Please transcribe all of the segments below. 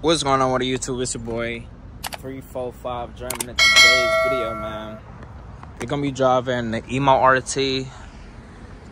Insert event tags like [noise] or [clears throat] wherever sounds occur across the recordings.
What's going on with YouTube? It's your boy 345 German in today's video, man. We're gonna be driving the Hemi RT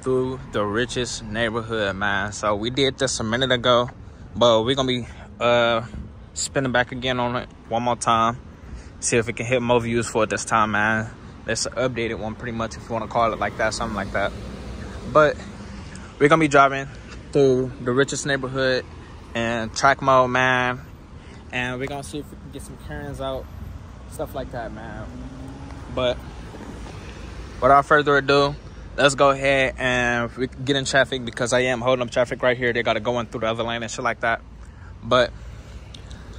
through the richest neighborhood, man. So we did this a minute ago, but we're gonna be uh spinning back again on it one more time. See if we can hit more views for it this time, man. It's an updated one, pretty much, if you want to call it like that, something like that. But we're gonna be driving through the richest neighborhood and track mode, man. And we're gonna see if we can get some Karens out, stuff like that, man. But without further ado, let's go ahead and we get in traffic because I am holding up traffic right here. They gotta go in through the other lane and shit like that. But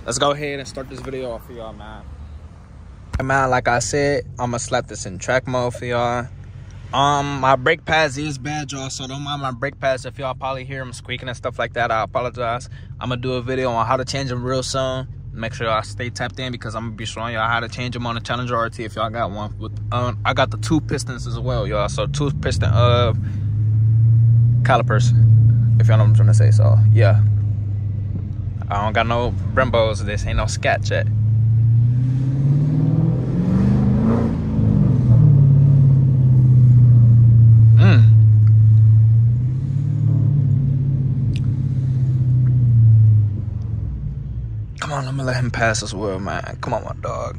let's go ahead and start this video off for y'all, man. Man, like I said, I'm gonna slap this in track mode for y'all. Um, my brake pads is bad, y'all, so don't mind my brake pads. If y'all probably hear them squeaking and stuff like that, I apologize. I'm gonna do a video on how to change them real soon. Make sure y'all stay tapped in because I'm gonna be showing y'all how to change them on the Challenger RT if y'all got one. With um, I got the two pistons as well, y'all. So two piston of calipers, if y'all know what I'm trying to say. So yeah, I don't got no Brembos. This ain't no scat yet. Come on, I'm gonna let him pass as well, man. Come on, my dog.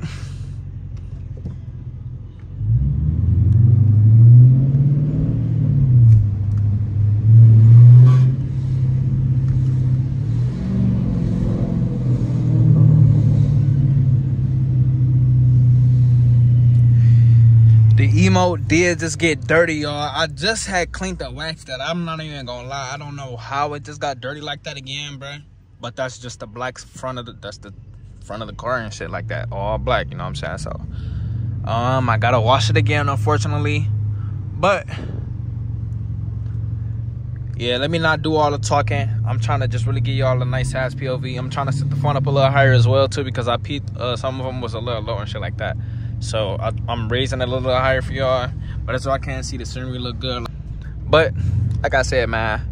The Hemi did just get dirty, y'all. I just had cleaned the wax that. I'm not even gonna lie. I don't know how it just got dirty like that again, bruh but that's just the black front of the that's the front of the car and shit like that. All black you know what i'm saying? So um i gotta wash it again unfortunately. But yeah let me not do all the talking. I'm trying to just really give y'all a nice ass pov i'm trying to set the phone up a little higher as well too because i peeped uh, some of them was a little low and shit like that. So I, am raising it a little higher for y'all but that's why I can't see the scenery look good. But like i said man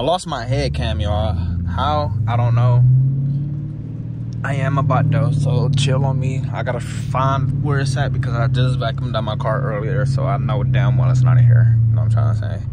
I lost my head cam, y'all. How? I don't know. I am about though, so chill on me. I gotta find where it's at because I just vacuumed out my car earlier, so I know damn well it's not in here. You know what I'm trying to say?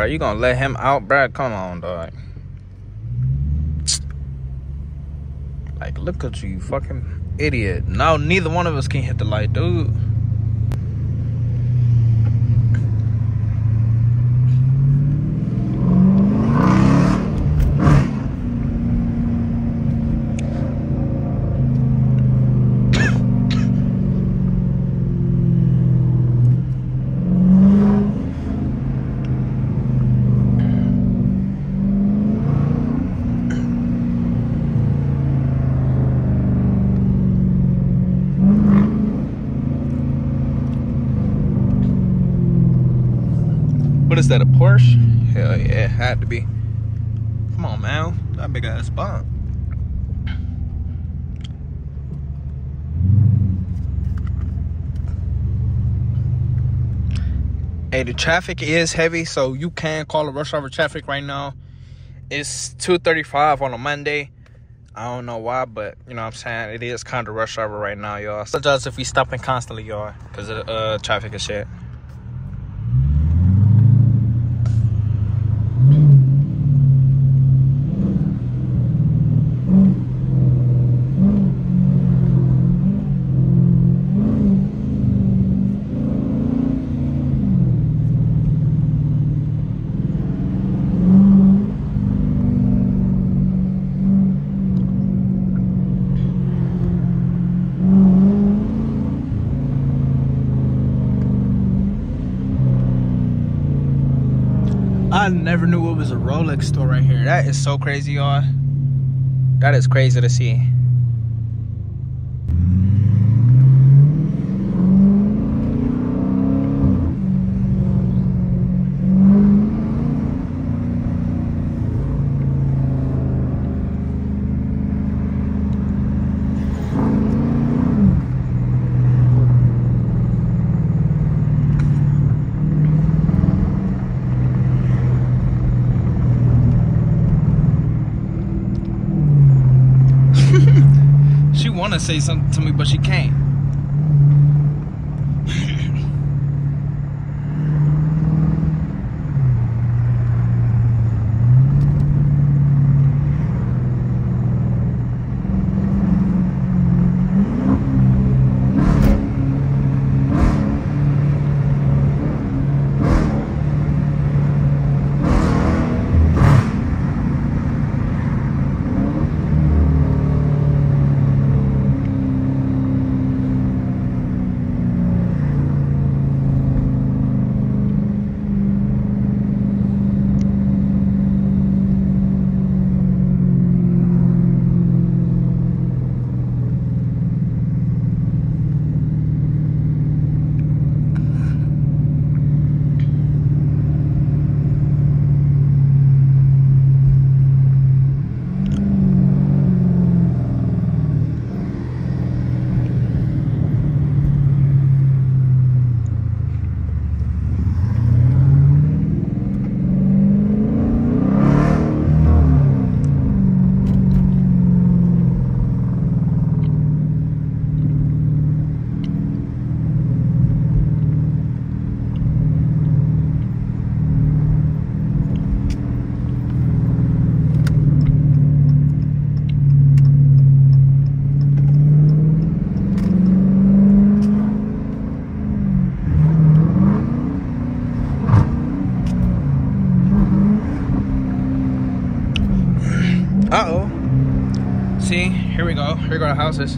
bro. You gonna let him out, bro? Come on, dog. Like, look at you, fucking idiot. No, neither one of us can hit the light, dude. What is that, a Porsche? Hell yeah, it had to be. Come on, man. That big ass bump. Hey, the traffic is heavy, so you can call it rush hour traffic right now. It's 2.35 on a Monday. I don't know why, but you know what I'm saying? It is kind of rush hour right now, y'all. So just if we stopping constantly, y'all, because of uh, traffic and shit. Never knew it was a Rolex store right here. That is so crazy, y'all. That is crazy to see. she want to say something to me, but she can't. Uh oh. See, go the houses.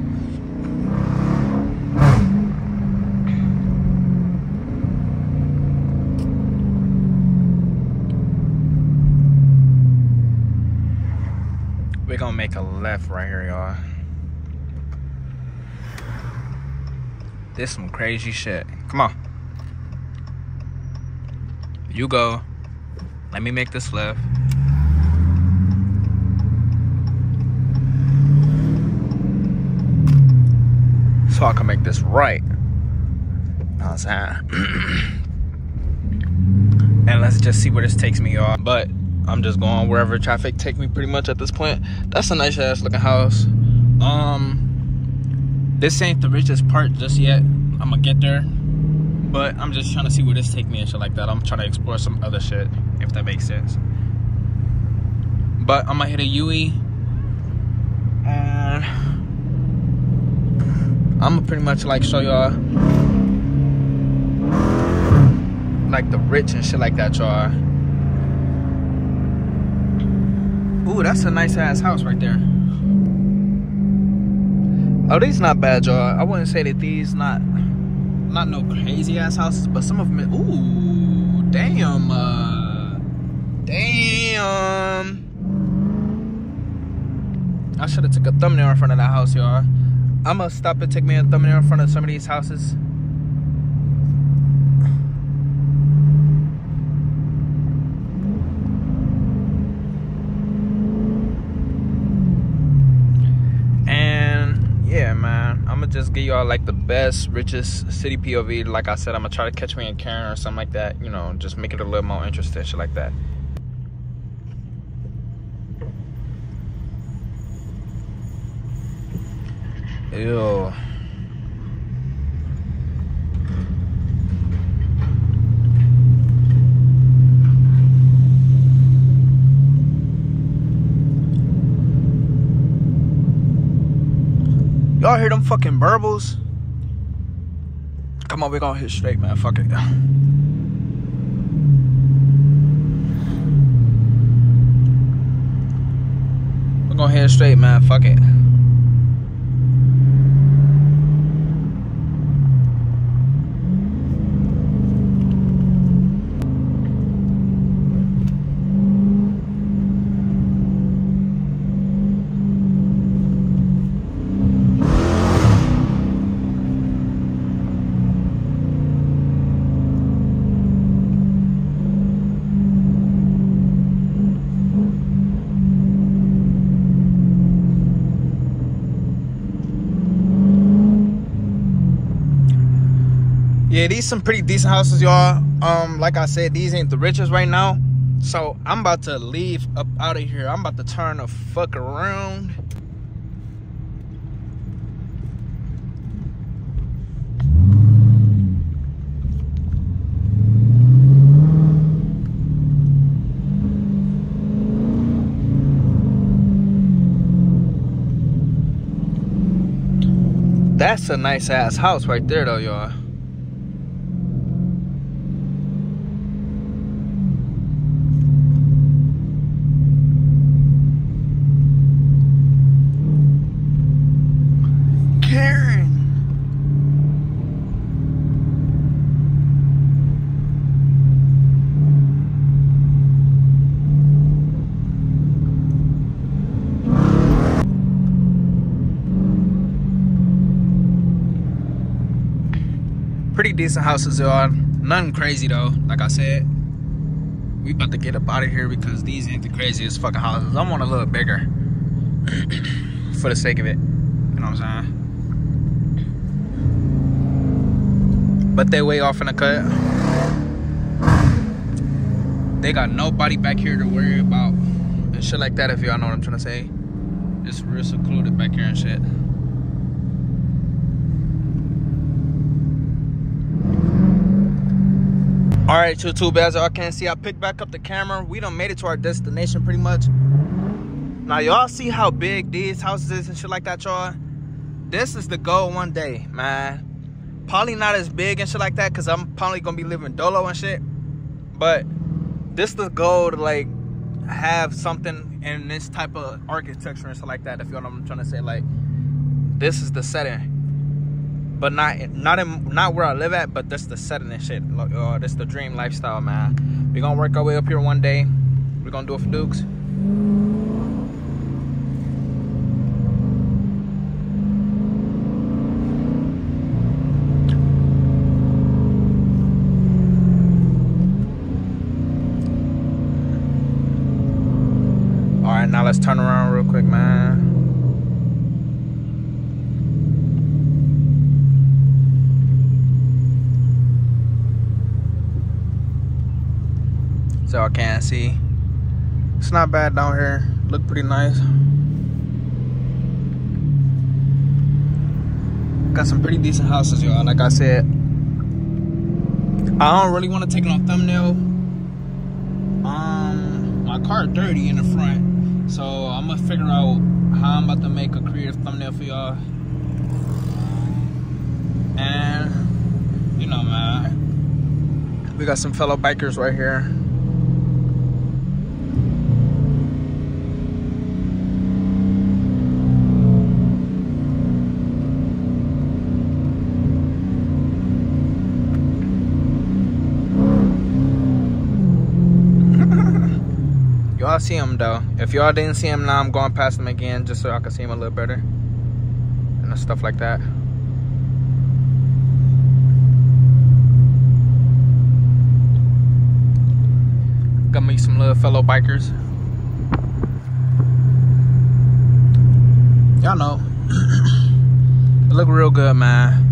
We're gonna make a left right here, y'all. This some crazy shit. Come on. You go. Let me make this left. I can make this right. I'm [clears throat] and let's just see where this takes me, y'all. But I'm just going wherever traffic take me pretty much at this point. That's a nice ass looking house. Um, this ain't the richest part just yet. I'm gonna get there. But I'm just trying to see where this take me and shit like that. I'm trying to explore some other shit, if that makes sense. But I'm gonna hit a UE. And I'm gonna pretty much like show y'all like the rich and shit like that, y'all. Ooh, that's a nice ass house right there. Oh, these not bad, y'all. I wouldn't say that these not not no crazy ass houses, but some of them. Ooh, damn, uh, damn. I should have took a thumbnail in front of that house, y'all. I'm gonna stop and take me a thumbnail in front of some of these houses. And yeah, man, I'm gonna just give y'all like the best, richest city POV. Like I said, I'm gonna try to catch me in Karen or something like that. You know, just make it a little more interesting, shit like that. Ew. Y'all hear them fucking burbles? Come on, we gonna hit straight, man. Fuck it. We're gonna hit straight, man. Fuck it. Yeah, these some pretty decent houses, y'all. Um, like I said, these ain't the richest right now. So I'm about to leave up out of here. I'm about to turn the fuck around. That's a nice ass house right there though, y'all. Karen. Pretty decent houses, y'all. Nothing crazy though. Like I said, we about to get up out of here because these ain't the craziest fucking houses. I want a little bigger [clears throat] for the sake of it. You know what I'm saying? But they way off in the cut. They got nobody back here to worry about and shit like that. If y'all know what I'm trying to say, it's real secluded back here and shit. All right, YouTube, as y'all can see, I picked back up the camera. We done made it to our destination pretty much. Now, y'all see how big these houses is and shit like that, y'all? This is the goal one day, man. Probably not as big and shit like that because I'm probably going to be living dolo and shit. But this the goal to, like, have something in this type of architecture and shit like that, if you know what I'm trying to say. Like, this is the setting but not not in not where I live at, but that's the setting and shit. Uh, that's the dream lifestyle, man. We gonna work our way up here one day. We're gonna do it for Dukes. All right, now let's turn around real quick, man. So I can see. It's not bad down here. Look pretty nice. Got some pretty decent houses, y'all. Like I said, I don't really want to take no thumbnail. Um, my car dirty in the front, so I'm gonna figure out how I'm about to make a creative thumbnail for y'all. And you know, man, we got some fellow bikers right here. Y'all see him though. If y'all didn't see him now, I'm going past him again just so I can see him a little better. And stuff like that. Got me some little fellow bikers. Y'all know. [clears throat] look real good, man.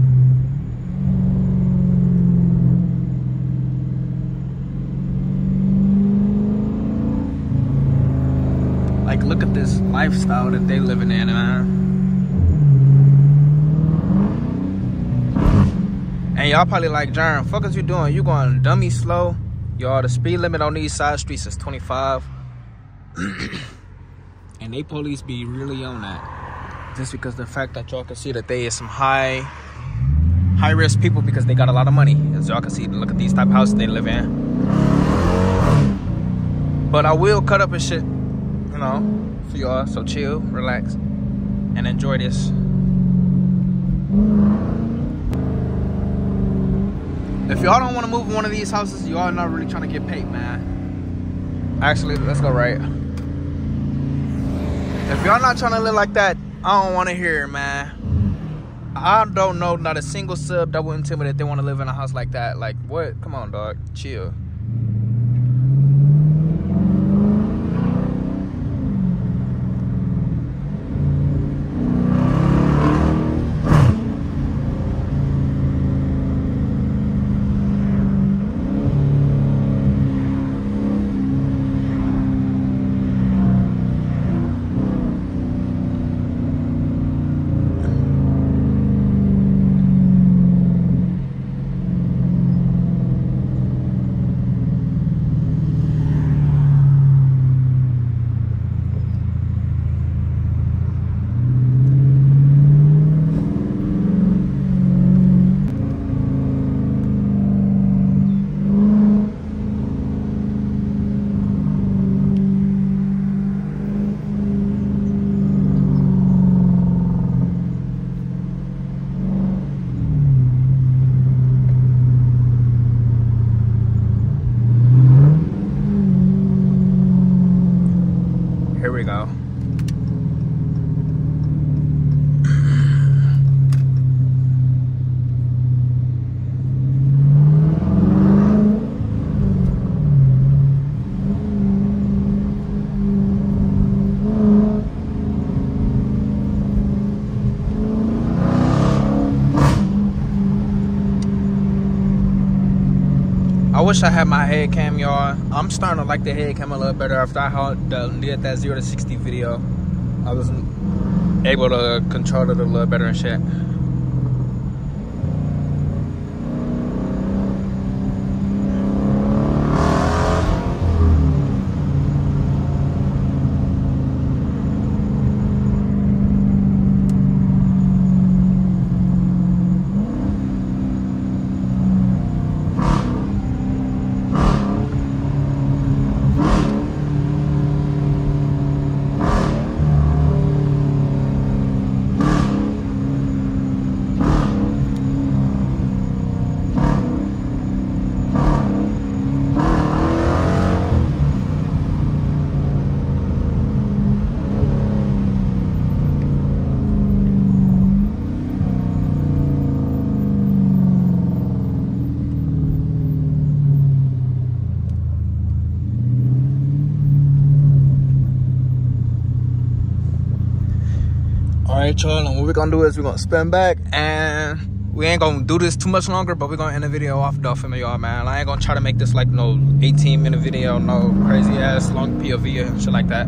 Like look at this lifestyle that they living in man And y'all probably like, Jerm, fuck is you doing? You going dummy slow? Y'all, the speed limit on these side streets is 25. [clears throat] and they police be really on that. Just because the fact that y'all can see that they is some high high risk people because they got a lot of money. As y'all can see, look at these type of houses they live in. But I will cut up and shit, you know, for y'all. So chill, relax, and enjoy this. If y'all don't want to move one of these houses, y'all not really trying to get paid, man. Actually, let's go right. If y'all not trying to live like that, I don't want to hear it, man. I don't know not a single sub that me that they want to live in a house like that. Like, what? Come on, dog. Chill. Here we go. Wish I had my head cam, y'all. I'm starting to like the head cam a little better after I did that 0 to 60 video. I was able to control it a little better and shit. Right, y'all, and what we're gonna do is we're gonna spin back and we ain't gonna do this too much longer, but we're gonna end the video off though for y'all, man. I ain't gonna try to make this like no 18 minute video, no crazy ass long POV and shit like that.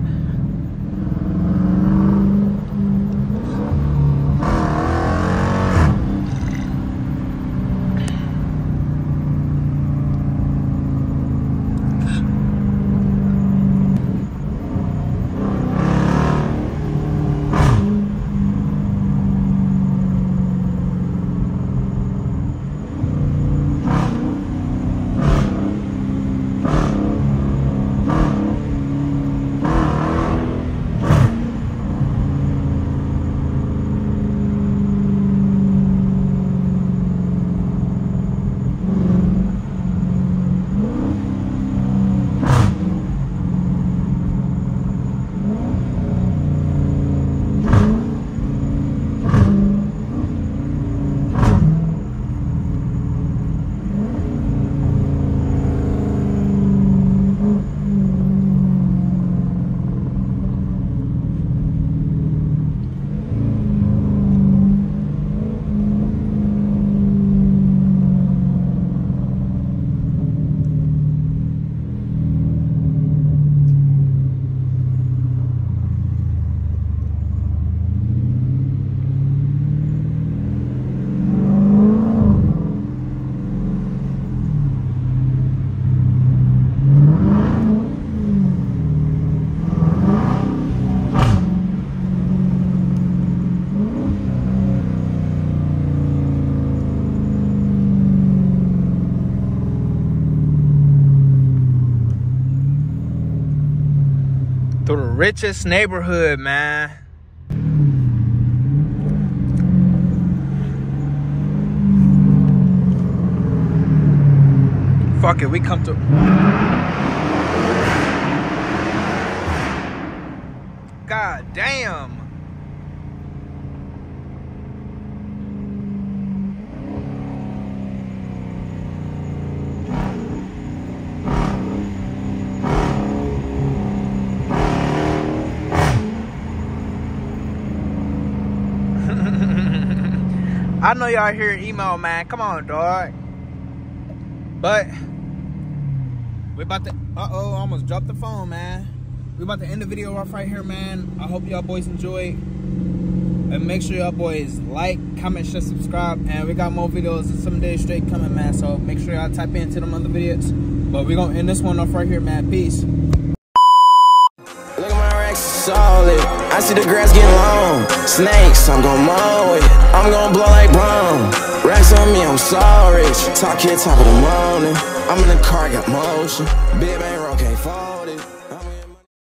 Richest neighborhood, man. Fuck it, we come to. God damn. I know y'all hear email, man. Come on, dog. But we about to. Uh oh, almost dropped the phone, man. We about to end the video off right here, man. I hope y'all boys enjoy. And make sure y'all boys like, comment, share, subscribe. And we got more videos some days straight coming, man. So make sure y'all type into them other videos. But we gonna end this one off right here, man. Peace. I see the grass getting long. Snakes, I'm gon' mow it. I'm gon' blow like brown. Racks on me, I'm so rich. Talk here, top of the morning. I'm in the car, got motion. Big bang roll, can't fold it.